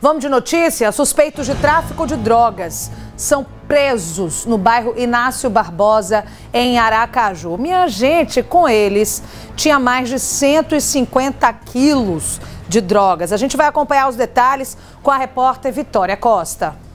Vamos de notícia: suspeitos de tráfico de drogas são presos no bairro Inácio Barbosa, em Aracaju. Minha gente, com eles, tinha mais de 150 quilos de drogas. A gente vai acompanhar os detalhes com a repórter Vitória Costa.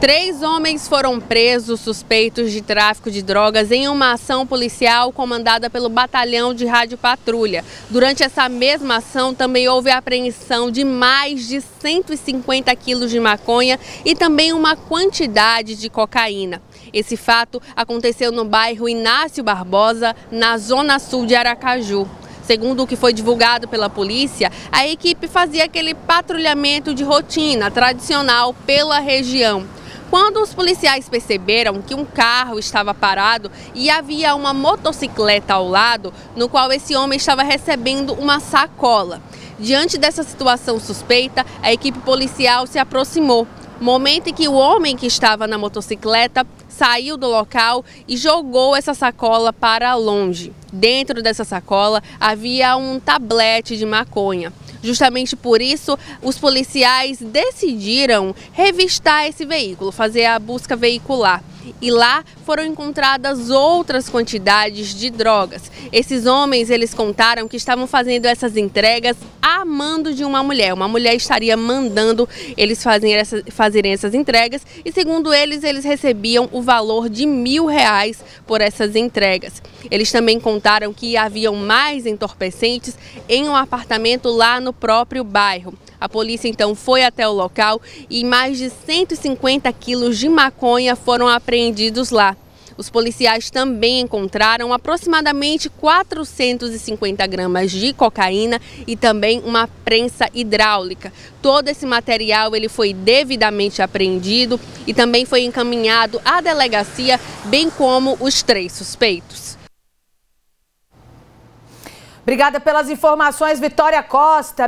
Três homens foram presos suspeitos de tráfico de drogas em uma ação policial comandada pelo Batalhão de Rádio Patrulha. Durante essa mesma ação, também houve a apreensão de mais de 150 quilos de maconha e também uma quantidade de cocaína. Esse fato aconteceu no bairro Inácio Barbosa, na zona sul de Aracaju. Segundo o que foi divulgado pela polícia, a equipe fazia aquele patrulhamento de rotina tradicional pela região. Quando os policiais perceberam que um carro estava parado e havia uma motocicleta ao lado, no qual esse homem estava recebendo uma sacola. Diante dessa situação suspeita, a equipe policial se aproximou. Momento em que o homem que estava na motocicleta saiu do local e jogou essa sacola para longe. Dentro dessa sacola havia um tablete de maconha. Justamente por isso, os policiais decidiram revistar esse veículo, fazer a busca veicular e lá foram encontradas outras quantidades de drogas. Esses homens, eles contaram que estavam fazendo essas entregas a mando de uma mulher. Uma mulher estaria mandando eles fazerem, essa, fazerem essas entregas e, segundo eles, eles recebiam o valor de mil reais por essas entregas. Eles também contaram que haviam mais entorpecentes em um apartamento lá no próprio bairro. A polícia então foi até o local e mais de 150 quilos de maconha foram apreendidos lá. Os policiais também encontraram aproximadamente 450 gramas de cocaína e também uma prensa hidráulica. Todo esse material ele foi devidamente apreendido e também foi encaminhado à delegacia, bem como os três suspeitos. Obrigada pelas informações, Vitória Costa.